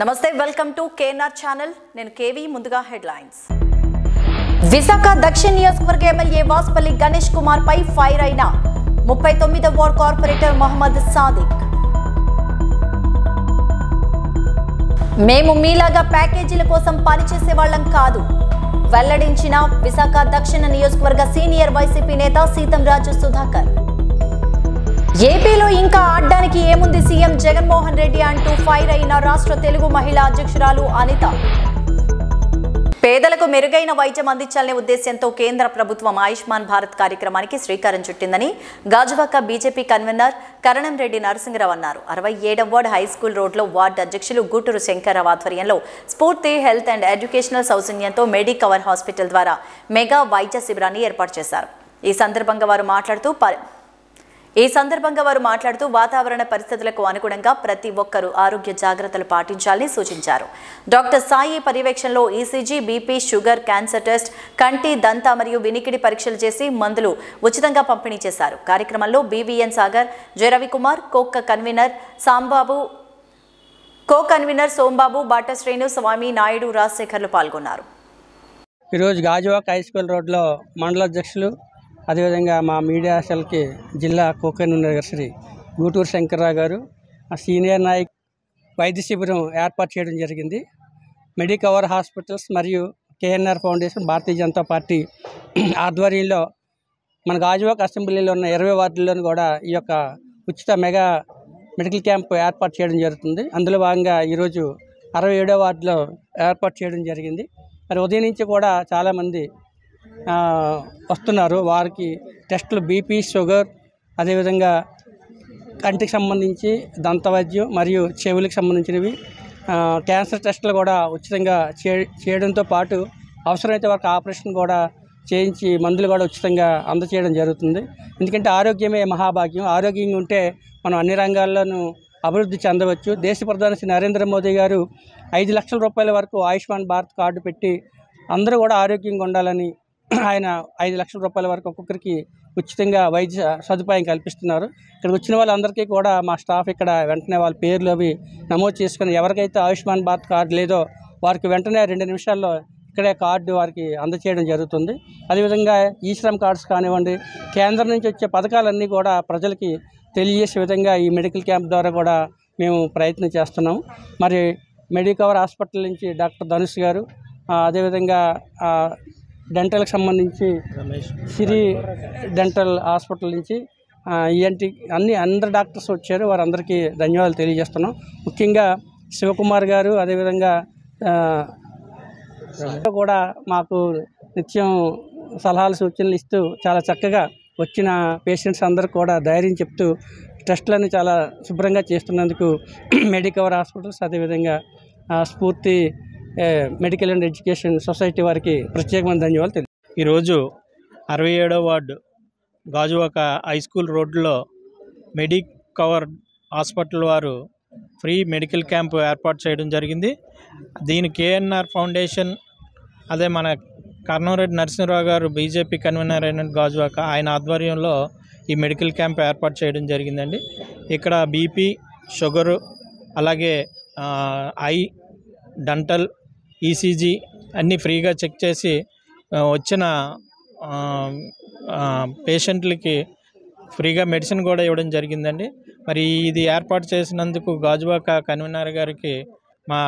Namaste welcome to KNR channel. నేను KV ముందుగా headlines. Visakha దక్షిణ నియోజకవర్గ ఎమ్మెల్యే వాసుపల్లి గణేష్ కుమార్ పై ఫైర్ అయిన ముప్పై తొమ్మిదో వార్డ్ కార్పొరేటర్ మహమ్మద్ సాదిక్. మేము మీలాగా ప్యాకేజీల కోసం పనిచేసే వాళ్ళం కాదు. వెల్లడించిన విశాఖ దక్షిణ నియోజకవర్గ సీనియర్ వైసీపీ నేత సీతంరాజు సుధాకర్. ఏపీలో ఇంకా ఆడడానికి ఏముంది? సీఎం జగన్మోహన్ రెడ్డి అంటూ ఫైర్ అయిన రాష్ట్ర తెలుగు మహిళా అధ్యక్షురాలు అనిత. పేదలకు మెరుగైన వైద్యం అందించాలనే ఉద్దేశంతో కేంద్ర ప్రభుత్వం ఆయుష్మాన్ భారత్ కార్యక్రమానికి శ్రీకారం చుట్టిందని గాజువాక బీజేపీ కన్వీనర్ కరణం రెడ్డి నరసింహరావు అన్నారు. అరవై ఏడవ వార్డు హై స్కూల్ రోడ్లో వార్డు అధ్యక్షులు గూటూరు శంకర్రావు ఆధ్వర్యంలో స్ఫూర్తి హెల్త్ అండ్ ఎడ్యుకేషనల్ సౌజన్యంతో మెడికవర్ హాస్పిటల్ ద్వారా మెగా వైద్య శిబిరాన్ని ఏర్పాటు చేశారు. ఈ సందర్భంగా వారు మాట్లాడుతూ ప- ఈ సందర్భంగా వారు మాట్లాడుతూ వాతావరణ పరిస్థితులకు అనుగుణంగా ప్రతి ఒక్కరూ ఆరోగ్య జాగ్రత్తలు పాటించాలని సూచించారు. డాక్టర్ సాయి పర్యవేక్షణలో ECG BP sugar cancer test కంటి దంత మరియు వినికిడి పరీక్షలు చేసి మందులు ఉచితంగా పంపిణీ చేశారు. కార్యక్రమంలో BVN Sagar Jayaravikumar కోక్క convener Sambabu co convener Sombabu బాట శ్రేణు స్వామి నాయుడు రాజశేఖర్లు పాల్గొన్నారు. ఈరోజు గాజువాక్ హై స్కూల్ రోడ్లో మండల అధ్యక్షులు అదేవిధంగా మా మీడియా సెల్కి జిల్లా కోకన్ నగర్శ్రీ గూటూరు శంకర్రావు గారు సీనియర్ నాయక్ వైద్య శిబిరం ఏర్పాటు చేయడం జరిగింది. మెడికవర్ హాస్పిటల్స్ మరియు KNR foundation Bharatiya Janata party ఆధ్వర్యంలో మన గాజువాక అసెంబ్లీలో ఉన్న ఇరవై వార్డుల్లోనూ కూడా ఈ యొక్క ఉచిత మెగా మెడికల్ క్యాంప్ ఏర్పాటు చేయడం జరుగుతుంది. అందులో భాగంగా ఈరోజు అరవై ఏడో వార్డులో ఏర్పాటు చేయడం జరిగింది. మరి ఉదయం నుంచి కూడా చాలామంది వస్తున్నారు. వారికి టెస్టులు బీపీ షుగర్ అదేవిధంగా కంటికి సంబంధించి దంతవైద్యం మరియు చెవులకు సంబంధించినవి క్యాన్సర్ టెస్టులు కూడా ఉచితంగా చే చేయడంతో పాటు అవసరమైతే వారికి ఆపరేషన్ కూడా చేయించి మందులు కూడా ఉచితంగా అందచేయడం జరుగుతుంది. ఎందుకంటే ఆరోగ్యమే మహాభాగ్యం. ఆరోగ్యంగా ఉంటే మనం అన్ని రంగాల్లోనూ అభివృద్ధి చెందవచ్చు. దేశ ప్రధాని శ్రీ నరేంద్ర మోదీ గారు ఐదు లక్షల రూపాయల వరకు ఆయుష్మాన్ భారత్ కార్డు పెట్టి అందరూ కూడా ఆరోగ్యంగా ఉండాలని ఆయన ఐదు లక్షల రూపాయల వరకు ఒక్కొక్కరికి ఉచితంగా వైద్య సదుపాయం కల్పిస్తున్నారు. ఇక్కడ వచ్చిన వాళ్ళందరికీ కూడా మా స్టాఫ్ ఇక్కడ వెంటనే వాళ్ళ పేర్లు అవి నమోదు చేసుకుని ఎవరికైతే ఆయుష్మాన్ భారత్ కార్డు లేదో వారికి వెంటనే రెండు నిమిషాల్లో ఇక్కడే కార్డు వారికి అందచేయడం జరుగుతుంది. అదేవిధంగా ఈ శ్రమ్ కార్డ్స్ కానివ్వండి కేంద్రం నుంచి వచ్చే పథకాలన్నీ కూడా ప్రజలకి తెలియజేసే విధంగా ఈ మెడికల్ క్యాంప్ ద్వారా కూడా మేము ప్రయత్నం చేస్తున్నాము మరి మెడికవర్ హాస్పిటల్ నుంచి డాక్టర్ ధనుష్ గారు అదేవిధంగా డెంటల్కి సంబంధించి సిరి డెంటల్ హాస్పిటల్ నుంచి ఈఎన్టీ అన్ని అందరు డాక్టర్స్ వచ్చారు. వారందరికీ ధన్యవాదాలు తెలియజేస్తున్నాం. ముఖ్యంగా శివకుమార్ గారు అదేవిధంగా కూడా మాకు నిత్యం సలహాలు సూచనలు ఇస్తూ చాలా చక్కగా వచ్చిన పేషెంట్స్ అందరూ కూడా ధైర్యం చెప్తూ టెస్టులను చాలా శుభ్రంగా చేస్తున్నందుకు మెడికవర్ హాస్పిటల్స్ అదేవిధంగా స్ఫూర్తి మెడికల్ అండ్ ఎడ్యుకేషన్ సొసైటీ వారికి ప్రత్యేకమైన ధన్యవాదాలు తెలియదు ఈరోజు అరవై ఏడో వార్డు గాజువాక హై స్కూల్ రోడ్లో మెడిక్ కవర్ హాస్పిటల్ వారు ఫ్రీ మెడికల్ క్యాంప్ ఏర్పాటు చేయడం జరిగింది. దీని కేఎన్ఆర్ ఫౌండేషన్ అదే మన కర్ణంరెడ్డి నరసింహరావు గారు బీజేపీ కన్వీనర్ అయిన గాజువాక ఆయన ఆధ్వర్యంలో ఈ మెడికల్ క్యాంప్ ఏర్పాటు చేయడం జరిగిందండి. ఇక్కడ బీపీ షుగరు అలాగే ఐ డంటల్ ఈసీజీ అన్నీ ఫ్రీగా చెక్ చేసి వచ్చిన పేషెంట్లకి ఫ్రీగా మెడిసిన్ కూడా ఇవ్వడం జరిగిందండి. మరి ఇది ఏర్పాటు చేసినందుకు గాజువాక కన్వీనర్ గారికి మా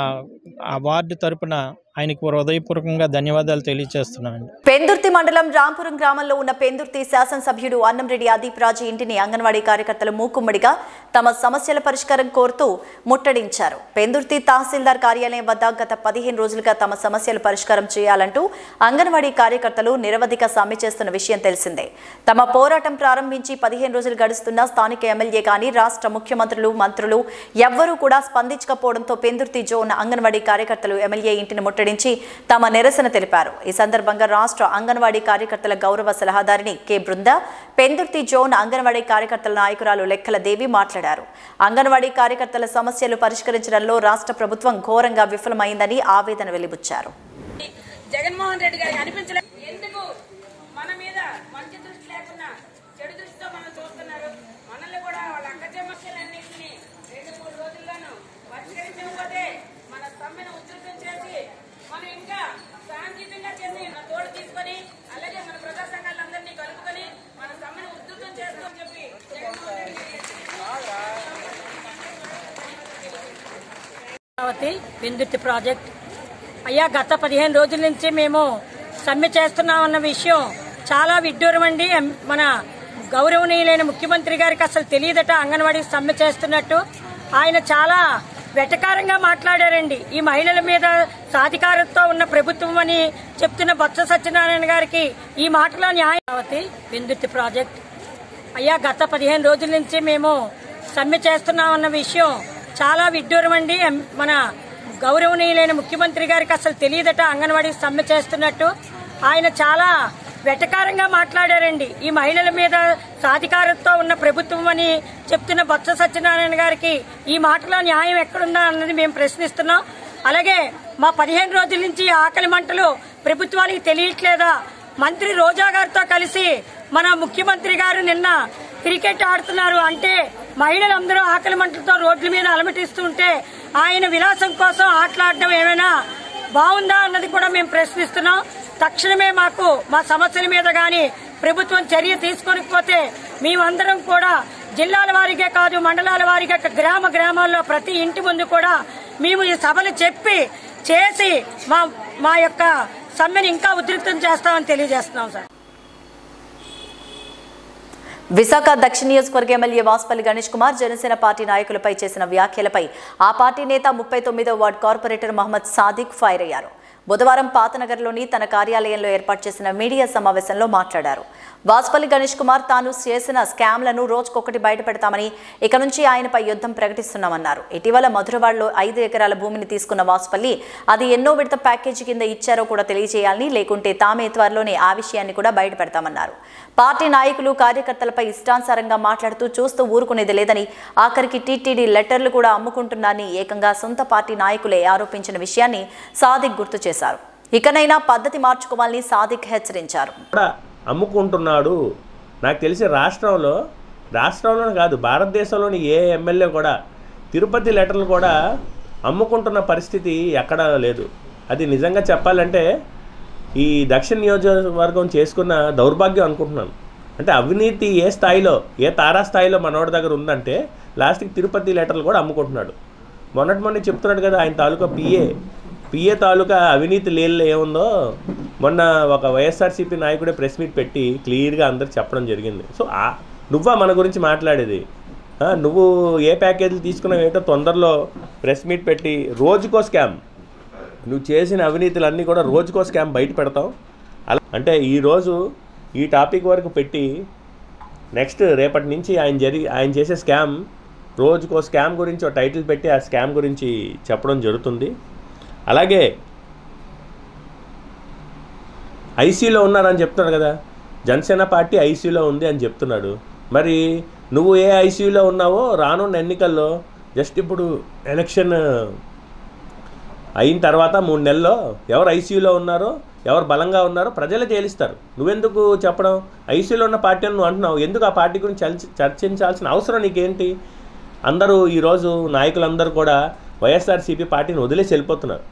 ఆ వార్డు తరపున ఆయనకు హృదయపూర్వకంగా ధన్యవాదాలు తెలియజేస్తున్నాను పెందుర్తి మండలం రాంపురం గ్రామంలో ఉన్న పెందుర్తి శాసనసభ్యుడు అన్నంరెడ్డి ఆదీప్ రాజు ఇంటిని అంగన్వాడీ కార్యకర్తలు మూకుమ్మడిగా తమ సమస్యల పరిష్కారం కోరుతూ ముట్టడించారు. పెందుర్తి తహసీల్దార్ కార్యాలయం వద్ద గత పదిహేను రోజులుగా తమ సమస్యలు పరిష్కారం చేయాలంటూ అంగన్వాడీ కార్యకర్తలు నిరవధిక సమ్మె చేస్తున్న విషయం తెలిసిందే. తమ పోరాటం ప్రారంభించి పదిహేను రోజులు గడుస్తున్న స్థానిక ఎమ్మెల్యే కానీ రాష్ట్ర ముఖ్యమంత్రులు మంత్రులు ఎవ్వరూ కూడా స్పందించకపోవడంతో పెందుర్తి జోన్ అంగన్వాడీ కార్యకర్తలు ఎమ్మెల్యే ఇంటిని ముట్టడి ముట్టడించి తమ నిరసన తెలిపారు. ఈ సందర్భంగా రాష్ట్ర అంగన్వాడీ కార్యకర్తల గౌరవ సలహాదారిని కె. బృంద పెందుర్తి జోన్ అంగన్వాడీ కార్యకర్తల నాయకురాలు లెక్కల దేవి మాట్లాడారు. అంగన్వాడీ కార్యకర్తల సమస్యలు పరిష్కరించడంలో రాష్ట్ర ప్రభుత్వం ఘోరంగా విఫలమైందని ఆవేదన వెలిబుచ్చారు. జగన్మోహన్ రెడ్డి గారికి అనిపించలేదు ఎందుకు మన మీద మంచి దృష్టి లేకుండా చెడు దృష్టితో మనం చూస్తున్నారు మనల్ని కూడా వాళ్ళ అక్క సమస్యలన్నింటినీ రెండు మూడు రోజుల్లోనూ పరిష్కరించకపోతే మన అమరావతి విద్యుత్ ప్రాజెక్ట్. అయ్యా గత పదిహేను రోజుల నుంచి మేము సమ్మె చేస్తున్నామన్న విషయం చాలా విడ్డూరం అండి. మన గౌరవనీయులైన ముఖ్యమంత్రి గారికి అసలు తెలియదట అంగన్వాడీ సమ్మె చేస్తున్నట్టు. ఆయన చాలా వెటకారంగా మాట్లాడారండి. ఈ మహిళల మీద సాధికారతతో ఉన్న ప్రభుత్వం అని చెప్తున్న బొత్స సత్యనారాయణ గారికి ఈ మాటలో న్యాయం. అమరావతి ప్రాజెక్ట్. అయ్యా గత పదిహేను రోజుల నుంచి మేము సమ్మె చేస్తున్నామన్న విషయం చాలా విడ్డూరం అండి. మన గౌరవనీయులైన ముఖ్యమంత్రి గారికి అసలు తెలియదట అంగన్వాడీ సమ్మె చేస్తున్నట్టు. ఆయన చాలా వెటకారంగా మాట్లాడారండి. ఈ మహిళల మీద సాధికారతతో ఉన్న ప్రభుత్వం అని చెప్తున్న బొత్స సత్యనారాయణ గారికి ఈ మాటలో న్యాయం ఎక్కడుందా అన్నది మేము ప్రశ్నిస్తున్నాం. అలాగే మా పదిహేను రోజుల నుంచి ఆకలి మంటలు ప్రభుత్వానికి తెలియట్లేదా? మంత్రి రోజా గారితో కలిసి మన ముఖ్యమంత్రి గారు నిన్న క్రికెట్ ఆడుతున్నారు అంటే మహిళలందరూ ఆకలి మంటలతో రోడ్ల మీద అలమటిస్తుంటే ఆయన విలాసం కోసం ఆటలాడడం ఏమైనా బాగుందా అన్నది కూడా మేము ప్రశ్నిస్తున్నాం. తక్షణమే మాకు మా సమస్యల మీద గాని ప్రభుత్వం చర్య తీసుకోకపోతే మేమందరం కూడా జిల్లాల వారిగా కాదు మండలాల వారిగా గ్రామ గ్రామాల్లో ప్రతి ఇంటి ముందు కూడా మేము ఈ సభలు చెప్పి చేసి మా మా యొక్క సమ్మెను ఇంకా ఉధృతం చేస్తామని తెలియజేస్తున్నాం సార్. విశాఖ దక్షిణ నియోజకవర్గ ఎమ్మెల్యే వాసుపల్లి గణేష్ కుమార్ జనసేన పార్టీ నాయకులపై చేసిన వ్యాఖ్యలపై ఆ పార్టీ నేత ముప్పై తొమ్మిదో ward corporator Mohammed Sadiq fire అయ్యారు. బుధవారం పాతనగర్లోని తన కార్యాలయంలో ఏర్పాటు చేసిన మీడియా సమావేశంలో మాట్లాడారు. వాజ్పల్లి గణేష్ కుమార్ తాను చేసిన స్కామ్లను రోజుకొకటి బయటపెడతామని ఇక నుంచి ఆయనపై యుద్ధం ప్రకటిస్తున్నామన్నారు. ఇటీవల మధురవాడలో ఐదు ఎకరాల భూమిని తీసుకున్న వాసుపల్లి అది ఎన్నో విడత ప్యాకేజీ కింద ఇచ్చారో కూడా తెలియజేయాలని లేకుంటే తామే త్వరలోనే ఆ విషయాన్ని కూడా బయటపెడతామన్నారు. పార్టీ నాయకులు కార్యకర్తలపై ఇష్టానుసారంగా మాట్లాడుతూ చూస్తూ ఊరుకునేది లేదని ఆఖరికి టీటీడీ లెటర్లు కూడా అమ్ముకుంటున్నారని ఏకంగా సొంత పార్టీ నాయకులే ఆరోపించిన విషయాన్ని సాదిక్ గుర్తు చేశారు. ఇకనైనా పద్ధతి మార్చుకోవాలని సాదిక్ హెచ్చరించారు. అమ్ముకుంటున్నాడు. నాకు తెలిసి రాష్ట్రంలో రాష్ట్రంలోనే కాదు భారతదేశంలోని ఏ ఎమ్మెల్యే కూడా తిరుపతి లెటర్లు కూడా అమ్ముకుంటున్న పరిస్థితి ఎక్కడా లేదు. అది నిజంగా చెప్పాలంటే ఈ దక్షిణ నియోజకవర్గం చేసుకున్న దౌర్భాగ్యం అనుకుంటున్నాను. అంటే అవినీతి ఏ స్థాయిలో ఏ తారా స్థాయిలో మనోడి దగ్గర ఉందంటే లాస్ట్కి తిరుపతి లెటర్లు కూడా అమ్ముకుంటున్నాడు. మొన్నటి మొన్న చెప్తున్నాడు కదా ఆయన తాలూకా పిఏ పిఏ తాలూకా అవినీతి లేళ్ళు ఏముందో మొన్న ఒక వైఎస్ఆర్సీపీ నాయకుడే ప్రెస్ మీట్ పెట్టి క్లియర్గా అందరికి చెప్పడం జరిగింది. సో నువ్వా మన గురించి మాట్లాడేది? నువ్వు ఏ ప్యాకేజీలు తీసుకున్నావు ఏంటో తొందరలో ప్రెస్ మీట్ పెట్టి రోజుకో స్కామ్. నువ్వు చేసిన అవినీతులన్నీ కూడా రోజుకో స్కామ్ బయట పెడతావు. అలా అంటే ఈరోజు ఈ టాపిక్ వరకు పెట్టి నెక్స్ట్ రేపటి నుంచి ఆయన జరిగి ఆయన చేసే స్కామ్ రోజుకో స్కామ్ గురించి ఒక టైటిల్ పెట్టి ఆ స్కామ్ గురించి చెప్పడం జరుగుతుంది. అలాగే ఐసీలో ఉన్నారని చెప్తున్నాడు కదా. జనసేన పార్టీ ఐసీలో ఉంది అని చెప్తున్నాడు. మరి నువ్వు ఏ ఐసీయూలో ఉన్నావో రానున్న ఎన్నికల్లో జస్ట్ ఇప్పుడు ఎలక్షన్ అయిన తర్వాత మూడు నెలల్లో ఎవరు ఐసీయూలో ఉన్నారో ఎవరు బలంగా ఉన్నారో ప్రజలే తేలిస్తారు. నువ్వెందుకు చెప్పడం? ఐసీయూలో ఉన్న పార్టీ నువ్వు అంటున్నావు. ఎందుకు ఆ పార్టీ గురించి చర్చించాల్సిన అవసరం నీకేంటి? అందరూ ఈరోజు నాయకులందరూ కూడా వైఎస్ఆర్సీపీ పార్టీని వదిలేసి వెళ్ళిపోతున్నారు.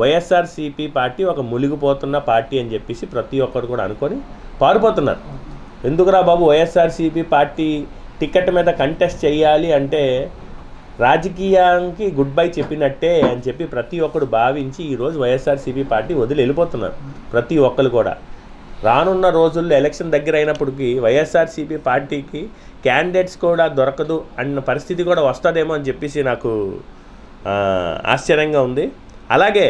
వైఎస్ఆర్సీపీ పార్టీ ఒక మునిగిపోతున్న పార్టీ అని చెప్పేసి ప్రతి ఒక్కరు కూడా అనుకొని పారిపోతున్నారు. ఎందుకురా బాబు వైఎస్ఆర్సీపీ పార్టీ టికెట్ మీద కంటెస్ట్ చేయాలి అంటే రాజకీయానికి గుడ్ బై చెప్పినట్టే అని చెప్పి ప్రతి ఒక్కరు భావించి ఈరోజు వైఎస్ఆర్సీపీ పార్టీ వదిలి వెళ్ళిపోతున్నారు ప్రతి ఒక్కరు కూడా. రానున్న రోజుల్లో ఎలక్షన్ దగ్గర అయినప్పటికీ వైఎస్ఆర్సీపీ పార్టీకి క్యాండిడేట్స్ కూడా దొరకదు అన్న పరిస్థితి కూడా వస్తుందేమో అని చెప్పేసి నాకు ఆశ్చర్యంగా ఉంది. అలాగే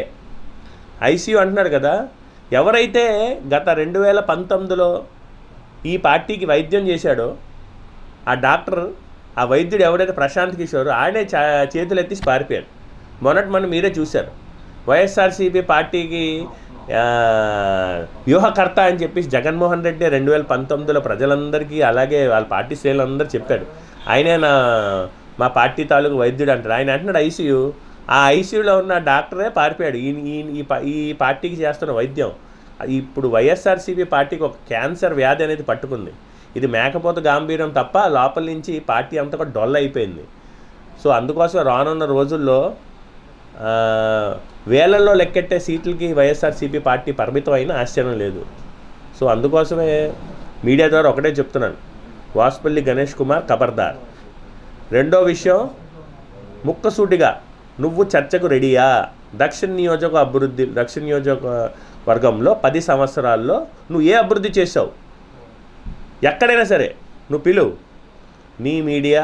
ఐసీయూ అంటున్నాడు కదా ఎవరైతే గత రెండు వేల పంతొమ్మిదిలో ఈ పార్టీకి వైద్యం చేశాడో ఆ డాక్టర్ ఆ వైద్యుడు ఎవరైతే ప్రశాంత్ కిషోర్ ఆయనే చేతులు ఎత్తి పారిపోయాడు. మొన్నటి మనం మీరే చూశారు. వైఎస్ఆర్సీపీ పార్టీకి వ్యూహకర్త అని చెప్పేసి జగన్మోహన్ రెడ్డి రెండు వేల పంతొమ్మిదిలో ప్రజలందరికీ అలాగే వాళ్ళ పార్టీ శ్రేణులందరూ చెప్పాడు. ఆయనే నా మా పార్టీ తాలూకు వైద్యుడు అంటాడు ఆయన అంటున్నాడు ఐసీయూ ఆ ఐసీయూలో ఉన్న డాక్టరే పారిపోయాడు. ఈ ఈ- ఈ ఈ పార్టీకి చేస్తున్న వైద్యం. ఇప్పుడు వైఎస్ఆర్సీపీ పార్టీకి ఒక క్యాన్సర్ వ్యాధి అనేది పట్టుకుంది. ఇది మేకపోత గాంభీర్యం తప్ప లోపల నుంచి పార్టీ అంతా కూడా డొల్ అయిపోయింది. సో అందుకోసం రానున్న రోజుల్లో వేలల్లో లెక్కెట్టే సీట్లకి వైఎస్ఆర్సీపీ పార్టీ పరిమితం అయినా ఆశ్చర్యం లేదు. సో అందుకోసమే మీడియా ద్వారా ఒకటే చెప్తున్నాను. వాసుపల్లి గణేష్ కుమార్ ఖబర్దార్ రెండో విషయం ముక్కసూటిగా నువ్వు చర్చకు రెడీయా? దక్షిణ నియోజక అభివృద్ధి దక్షిణ నియోజక వర్గంలో పది సంవత్సరాల్లో నువ్వు ఏ అభివృద్ధి చేసావు ఎక్కడైనా సరే నువ్వు పిలువు నీ మీడియా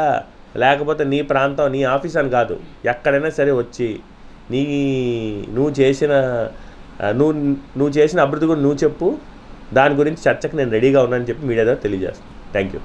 లేకపోతే నీ ప్రాంతం నీ ఆఫీస్ అని కాదు. ఎక్కడైనా సరే వచ్చి నీ నువ్వు చేసిన నువ్వు నువ్వు చేసిన అభివృద్ధి కూడా నువ్వు చెప్పు. దాని గురించి చర్చకు నేను రెడీగా ఉన్నానని చెప్పి మీడియా ద్వారా తెలియజేస్తాను. Thank you.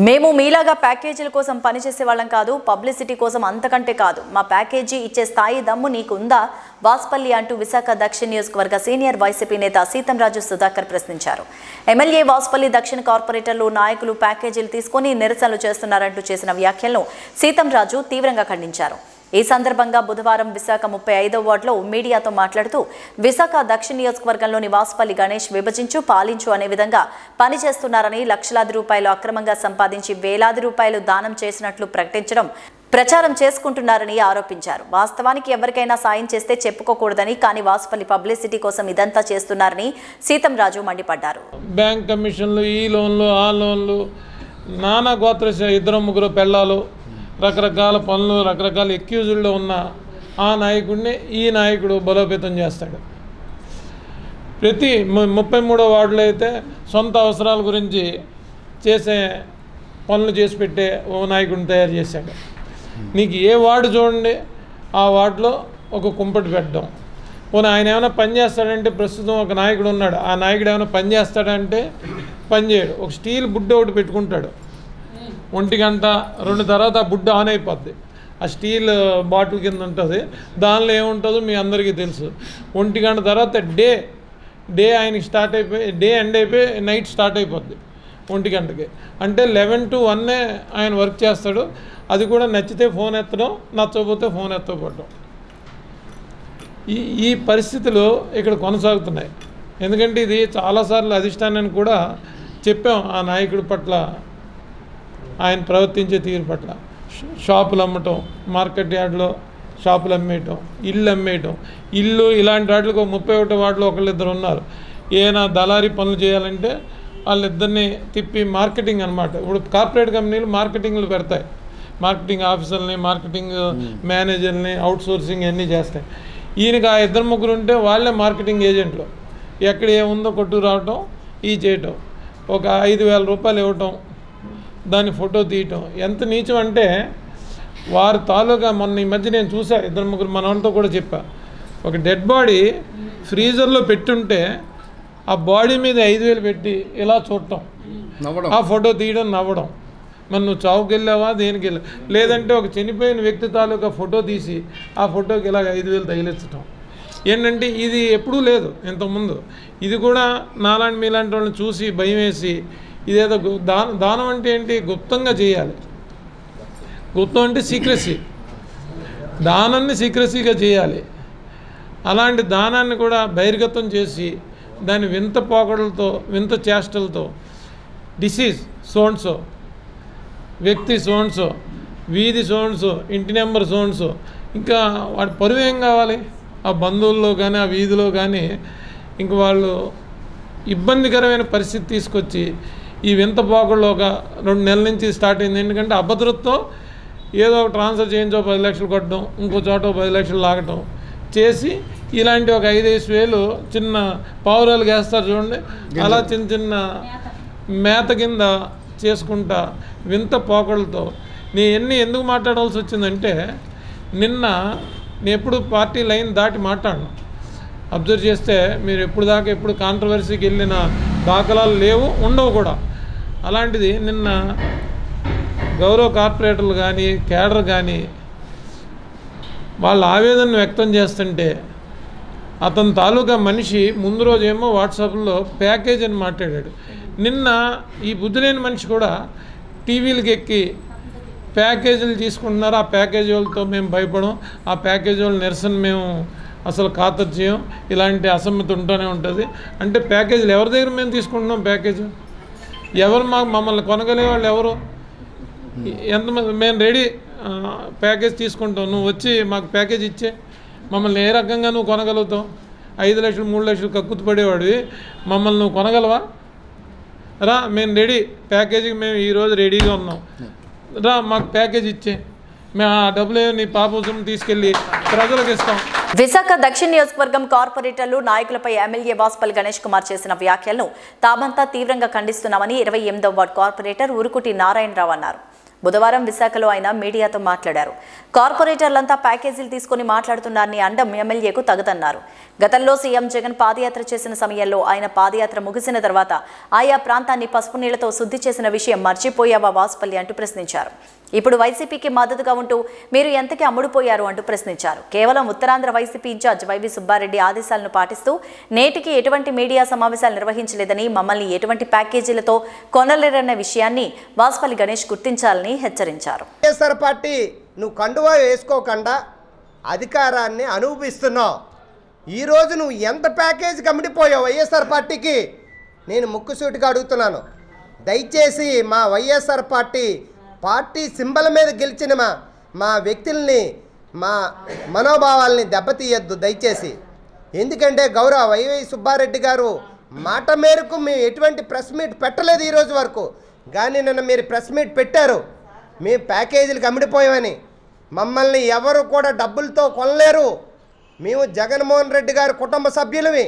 మేము మీలాగా ప్యాకేజీల కోసం పనిచేసే వాళ్ళం కాదు పబ్లిసిటీ కోసం అంతకంటే కాదు. మా ప్యాకేజీ ఇచ్చే స్థాయి దమ్ము నీకు ఉందా వాస్పల్లి అంటూ విశాఖ దక్షిణ నియోజకవర్గ సీనియర్ వైసీపీ నేత సీతంరాజు సుధాకర్ ప్రశ్నించారు. ఎమ్మెల్యే వాస్పల్లి దక్షిణ కార్పొరేటర్లు నాయకులు ప్యాకేజీలు తీసుకొని నిరసనలు చేస్తున్నారంటూ చేసిన వ్యాఖ్యలను సీతంరాజు తీవ్రంగా ఖండించారు. ఈ సందర్భంగా బుధవారం విశాఖ ముప్పై ఐదో వార్డులో మీడియాతో మాట్లాడుతూ విశాఖ దక్షిణ నియోజకవర్గంలోని వాసుపల్లి గణేష్ విభజించు పాలించు అనే విధంగా పనిచేస్తున్నారని లక్షలాది రూపాయలు అక్రమంగా సంపాదించి వేలాది రూపాయలు దానం చేసినట్లు ప్రకటించడం ప్రచారం చేసుకుంటున్నారని ఆరోపించారు. వాస్తవానికి ఎవరికైనా సాయం చేస్తే చెప్పుకోకూడదని కానీ వాసుపల్లి పబ్లిసిటీ కోసం ఇదంతా చేస్తున్నారని సీతం రాజు మండిపడ్డారు. బ్యాంక్ కమిషన్లు ఈ లోన్లు ఆ లోన్లు నానా గోత్ర ఇద్దరు ముగ్గురు పెళ్ళాలు రకరకాల పనులు రకరకాల ఎక్యూజుల్లో ఉన్న ఆ నాయకుడిని ఈ నాయకుడు బలోపేతం చేస్తాడు. ప్రతి ముప్పై మూడో వార్డులో అయితే సొంత అవసరాల గురించి చేసే పనులు చేసి పెట్టే ఓ నాయకుడిని తయారు చేశాడు. నీకు ఏ వార్డు చూడండి ఆ వార్డులో ఒక కుంపటి పెట్టడం. పోనీ ఆయన ఏమైనా పని చేస్తాడంటే ప్రస్తుతం ఒక నాయకుడు ఉన్నాడు. ఆ నాయకుడు ఏమైనా పని చేస్తాడంటే పని చేయడు. ఒక స్టీల్ బుడ్డ ఒకటి పెట్టుకుంటాడు. ఒంటి గంట రెండు తర్వాత ఆ బుడ్డ ఆన్ అయిపోద్ది. ఆ స్టీల్ బాటిల్ కింద ఉంటుంది దానిలో ఏముంటుందో మీ అందరికీ తెలుసు. ఒంటి గంట తర్వాత డే డే ఆయనకి స్టార్ట్ అయిపోయి డే ఎండ్ అయిపోయి నైట్ స్టార్ట్ అయిపోద్ది ఒంటి గంటకి. అంటే లెవెన్ టు వన్నే ఆయన వర్క్ చేస్తాడు. అది కూడా నచ్చితే ఫోన్ ఎత్తడం నచ్చకపోతే ఫోన్ ఎత్తకపోవడం ఈ ఈ పరిస్థితులు ఇక్కడ కొనసాగుతున్నాయి. ఎందుకంటే ఇది చాలాసార్లు అధిష్టానాన్ని కూడా చెప్పాం ఆ నాయకుడి పట్ల ఆయన ప్రవర్తించే తీరు పట్ల. షాపులు అమ్మటం మార్కెట్ యార్డ్లో షాపులు అమ్మేయటం ఇల్లు అమ్మేయటం. ఇల్లు ఇలాంటి వాటికి ముప్పై ఒకటి వాటిలో ఒకళ్ళిద్దరు ఉన్నారు. ఏమైనా దళారీ పనులు చేయాలంటే వాళ్ళిద్దరిని తిప్పి మార్కెటింగ్ అనమాట ఇప్పుడు కార్పొరేట్ కంపెనీలు మార్కెటింగ్లు పెడతాయి. మార్కెటింగ్ ఆఫీసర్ని మార్కెటింగ్ మేనేజర్ని అవుట్ సోర్సింగ్ అన్నీ చేస్తాయి. ఈయనకి ఆ ఇద్దరు ముగ్గురు ఉంటే వాళ్ళే మార్కెటింగ్ ఏజెంట్లు. ఎక్కడ ఏముందో కొట్టు రావటం ఈ చేయటం. ఒక ఐదు వేల రూపాయలు ఇవ్వటం దాన్ని ఫోటో తీయటం. ఎంత నీచం అంటే వారి తాలూకా మొన్న ఈ మధ్య నేను చూసా ఇద్దరు ముగ్గురు మన వాళ్ళతో కూడా చెప్పా. ఒక డెడ్ బాడీ ఫ్రీజర్లో పెట్టుంటే ఆ బాడీ మీద ఐదు వేలు పెట్టి ఇలా చూడటం. ఆ ఫోటో తీయడం నవ్వడం. మరి నువ్వు చావుకి వెళ్ళావా దేనికి వెళ్ళావు? లేదంటే ఒక చనిపోయిన వ్యక్తి తాలూకా ఫోటో తీసి ఆ ఫోటోకి ఇలాగ ఐదు వేలు తగిలించటం. ఏంటంటే ఇది ఎప్పుడూ లేదు ఇంతకుముందు. ఇది కూడా నాలాంటి మీలాంటి వాళ్ళని చూసి భయం వేసి ఇదేదో దానం దాన దానం అంటే ఏంటి? గుప్తంగా చేయాలి. గుప్తం అంటే సీక్రసీ దానాన్ని సీక్రసీగా చేయాలి. అలాంటి దానాన్ని కూడా బహిర్గతం చేసి దాని వింత పోకడలతో వింత చేష్టలతో డిసీజ్ సోన్సో వ్యక్తి సోన్సో వీధి సోన్సో ఇంటి నెంబర్ సోన్సో ఇంకా వాడి పరువు ఏం కావాలి? ఆ బంధువుల్లో కానీ ఆ వీధిలో కానీ ఇంక వాళ్ళు ఇబ్బందికరమైన పరిస్థితి తీసుకొచ్చి ఈ వింత పోకళ్ళు ఒక రెండు నెలల నుంచి స్టార్ట్ అయింది. ఎందుకంటే అభద్రతతో ఏదో ఒక ట్రాన్స్ఫర్ చేయించో పది లక్షలు కొట్టడం ఇంకో చోట పది లక్షలు లాగటం చేసి ఇలాంటి ఒక ఐదేసి వేలు చిన్న పావురాలు వేస్తారు చూడండి. అలా చిన్న చిన్న మేత కింద చేసుకుంటా వింత పోకళ్ళతో నీ ఎన్ని ఎందుకు మాట్లాడాల్సి వచ్చిందంటే నిన్న నేను ఎప్పుడు పార్టీ లైన్ దాటి మాట్లాడను. అబ్జర్వ్ చేస్తే మీరు ఎప్పుడు దాకా ఎప్పుడు కాంట్రవర్సీకి వెళ్ళిన దాఖలాలు లేవు ఉండవు కూడా. అలాంటిది నిన్న గౌరవ కార్పొరేటర్లు కానీ కేడర్ కానీ వాళ్ళ ఆవేదన వ్యక్తం చేస్తుంటే అతని తాలూకా మనిషి ముందు రోజేమో వాట్సాప్లో ప్యాకేజ్ అని మాట్లాడాడు. నిన్న ఈ బుద్ధి లేని మనిషి కూడా టీవీలకు ఎక్కి ప్యాకేజీలు తీసుకుంటున్నారు. ఆ ప్యాకేజీ వాళ్ళతో మేము భయపడం ఆ ప్యాకేజీ వాళ్ళ నిరసన మేము అసలు ఖాతరు చేయం. ఇలాంటి అసమ్మతి ఉంటూనే ఉంటుంది. అంటే ప్యాకేజీలు ఎవరి దగ్గర మేము తీసుకుంటున్నాం ప్యాకేజీ? ఎవరు మాకు మమ్మల్ని కొనగలిగే వాళ్ళు ఎవరు? ఎంతమంది మేము రెడీ ప్యాకేజ్ తీసుకుంటాం. నువ్వు వచ్చి మాకు ప్యాకేజ్ ఇచ్చే. మమ్మల్ని ఏ రకంగా నువ్వు కొనగలుగుతావు? ఐదు లక్షలు మూడు లక్షలు కక్కుతు పడేవాడివి. మమ్మల్ని నువ్వు కొనగలవా? రా మేము రెడీ. ప్యాకేజీకి మేము ఈరోజు రెడీగా ఉన్నాం. రా మాకు ప్యాకేజ్ ఇచ్చే. మేము ఆ డబ్బులు నీ పాపం తీసుకెళ్ళి ప్రజలకు ఇస్తాం విశాఖ దక్షిణ నియోజకవర్గం కార్పొరేటర్లు నాయకులపై ఎమ్మెల్యే వాస్పల్ గణేష్ కుమార్ చేసిన వ్యాఖ్యలను తామంతా తీవ్రంగా ఖండిస్తున్నామని ఇరవై ఎనిమిదవ వార్డు కార్పొరేటర్ ఉరుకుటి నారాయణరావు అన్నారు. బుధవారం విశాఖలో ఆయన మీడియాతో మాట్లాడారు. కార్పొరేటర్లంతా ప్యాకేజీలు తీసుకుని మాట్లాడుతున్నారని అండం ఎమ్మెల్యేకు తగదన్నారు. గతంలో సీఎం జగన్ పాదయాత్ర చేసిన సమయంలో ఆయన పాదయాత్ర ముగిసిన తర్వాత ఆయా ప్రాంతాన్ని పసుపు నీళ్ళతో శుద్ధి చేసిన విషయం మర్చిపోయావా వాసుపల్లి అంటూ ప్రశ్నించారు. ఇప్పుడు వైసీపీకి మద్దతుగా ఉంటూ మీరు ఎంతకి అమ్ముడుపోయారు అంటూ ప్రశ్నించారు. కేవలం Uttarandhra YCP in charge YV Subbareddy ఆదేశాలను పాటిస్తూ నేటికి ఎటువంటి మీడియా సమావేశాలు నిర్వహించలేదని మమ్మల్ని ఎటువంటి ప్యాకేజీలతో కొనలేరన్న విషయాన్ని వాసుపల్లి గణేష్ గుర్తించాలని హెచ్చరించారు. వైఎస్ఆర్ పార్టీ నువ్వు కండువా వేసుకోకుండా అధికారాన్ని అనుభవిస్తున్నావు. ఈరోజు నువ్వు ఎంత ప్యాకేజ్ కమిడిపోయావు వైఎస్ఆర్ పార్టీకి? నేను ముక్కుసూటిగా అడుగుతున్నాను. దయచేసి మా వైఎస్ఆర్ పార్టీ పార్టీ సింబల్ మీద గెలిచిన మా మా వ్యక్తుల్ని మా మనోభావాల్ని దెబ్బతీయద్దు దయచేసి. ఎందుకంటే గౌరవ వైవై సుబ్బారెడ్డి గారు మాట మేరకు మేము ఎటువంటి ప్రెస్ మీట్ పెట్టలేదు ఈరోజు వరకు. కానీ నిన్న మీరు ప్రెస్ మీట్ పెట్టారు. మేము ప్యాకేజీలకు అమ్మిడిపోయామని. మమ్మల్ని ఎవరు కూడా డబ్బులతో కొనలేరు. మేము జగన్మోహన్ రెడ్డి గారి కుటుంబ సభ్యులవి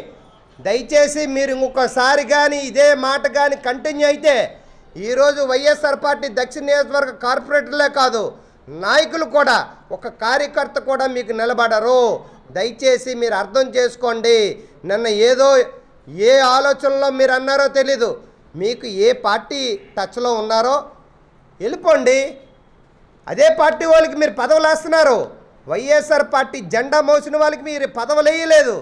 దయచేసి మీరు ఇంకొకసారి కానీ ఇదే మాట కానీ కంటిన్యూ అయితే ఈరోజు వైఎస్ఆర్ పార్టీ దక్షిణ నియోజకవర్గ కార్పొరేటర్లే కాదు నాయకులు కూడా ఒక కార్యకర్త కూడా మీకు నిలబడరు. దయచేసి మీరు అర్థం చేసుకోండి. నిన్న ఏదో ఏ ఆలోచనలో మీరు అన్నారో తెలీదు. మీకు ఏ పార్టీ టచ్లో ఉన్నారో వెళ్ళిపోండి. అదే పార్టీ వాళ్ళకి మీరు పదవులు వేస్తున్నారు. వైఎస్ఆర్ పార్టీ జెండా మోసిన వాళ్ళకి మీరు పదవులు వేయలేదు.